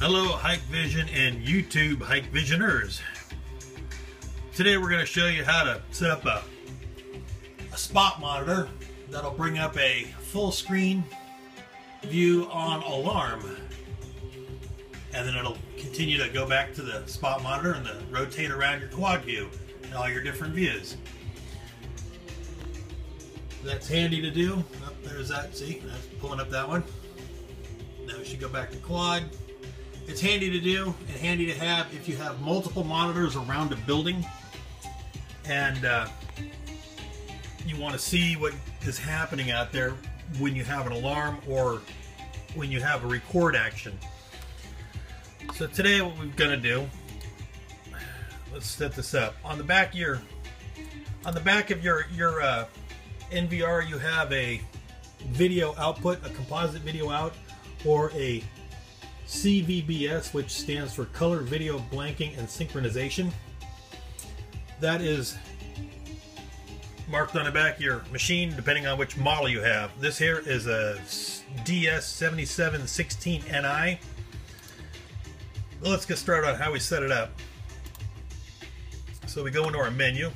Hello Hike Vision and YouTube Hikvisioners. Today we're going to show you how to set up a, a spot monitor that'll bring up a full screen view on alarm and then it'll continue to go back to the spot monitor and rotate around your quad view and all your different views. That's handy to do. Oh, there's that, see, that's pulling up that one. Now we should go back to quad. It's handy to do and handy to have if you have multiple monitors around a building and uh, you want to see what is happening out there when you have an alarm or when you have a record action. So today what we're going to do, let's set this up. On the back of your, on the back of your, your uh, NVR you have a video output, a composite video out, or a CVBS, which stands for Color Video Blanking and Synchronization. That is marked on the back of your machine, depending on which model you have. This here is a DS7716NI. Let's get started on how we set it up. So we go into our menu,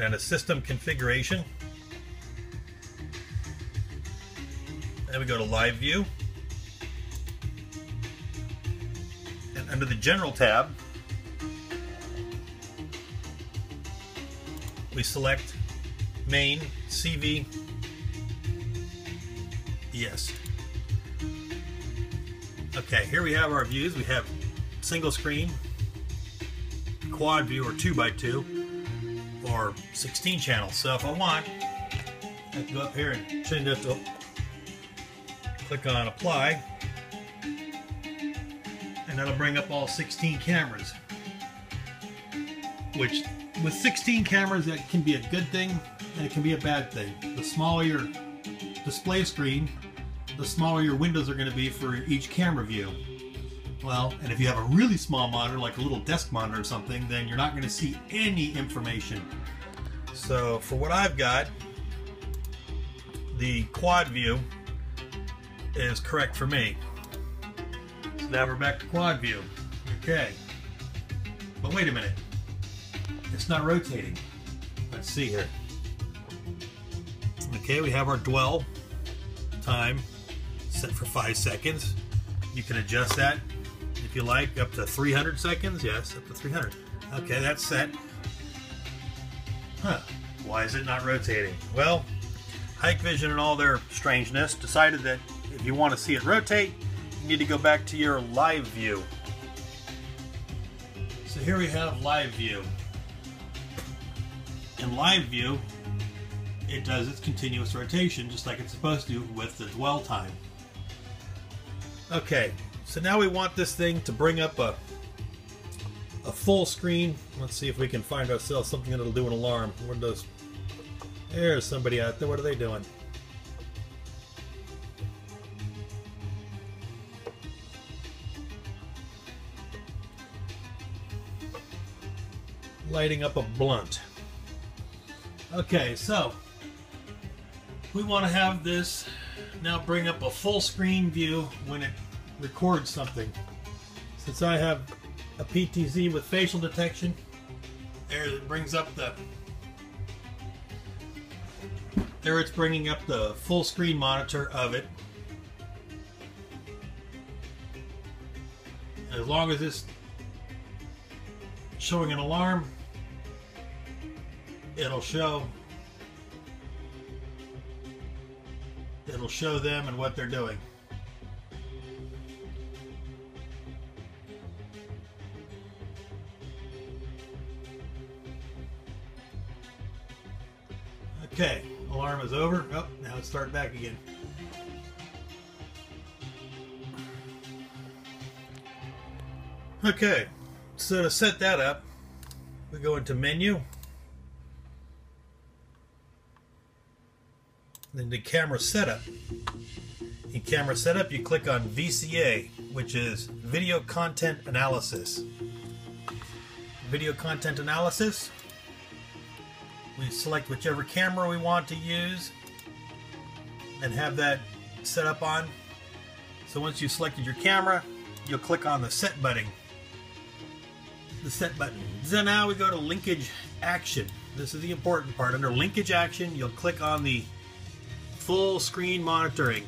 and a system configuration. Then we go to live view. Under the general tab, we select main CV yes. Okay, here we have our views. We have single screen, quad view or 2x2, or 16 channels. So if I want, I can go up here and change it to click on apply and that'll bring up all 16 cameras. Which with 16 cameras that can be a good thing and it can be a bad thing. The smaller your display screen the smaller your windows are going to be for each camera view. Well and if you have a really small monitor like a little desk monitor or something then you're not going to see any information. So for what I've got the quad view is correct for me. Now we're back to quad view. Okay. But wait a minute. It's not rotating. Let's see here. Okay, we have our dwell time set for five seconds. You can adjust that if you like up to 300 seconds. Yes, up to 300. Okay, that's set. Huh. Why is it not rotating? Well, Hikvision and all their strangeness decided that if you want to see it rotate, need to go back to your live view. So here we have live view. In live view, it does its continuous rotation just like it's supposed to with the dwell time. Okay, so now we want this thing to bring up a a full screen. Let's see if we can find ourselves something that'll do an alarm. Windows. There's somebody out there. What are they doing? Lighting up a blunt. Okay, so we want to have this now bring up a full screen view when it records something. Since I have a PTZ with facial detection, there it brings up the there it's bringing up the full screen monitor of it. As long as it's showing an alarm, it'll show it'll show them and what they're doing. Okay, alarm is over. Oh, now let's start back again. Okay, so to set that up, we go into menu, then the camera setup. In camera setup, you click on VCA, which is Video Content Analysis. Video Content Analysis, we select whichever camera we want to use and have that set up on. So once you've selected your camera, you'll click on the set button. The set button. So now we go to linkage action. This is the important part. Under linkage action, you'll click on the full screen monitoring.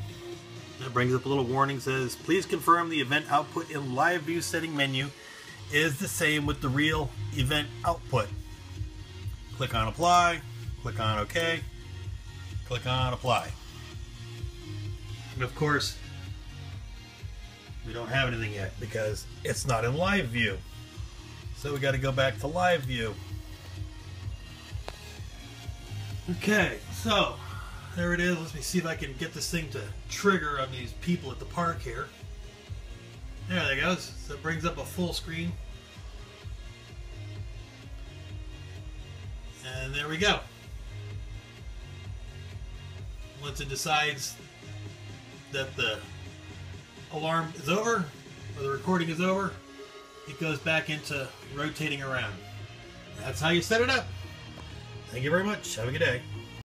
That brings up a little warning says, please confirm the event output in live view setting menu is the same with the real event output. Click on apply, click on OK, click on apply. And of course, we don't have anything yet because it's not in live view. So we got to go back to live view. Okay, so there it is. Let me see if I can get this thing to trigger on these people at the park here. There that goes. So it brings up a full screen. And there we go. Once it decides that the alarm is over, or the recording is over, it goes back into rotating around. That's how you set it up. Thank you very much. Have a good day.